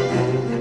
Música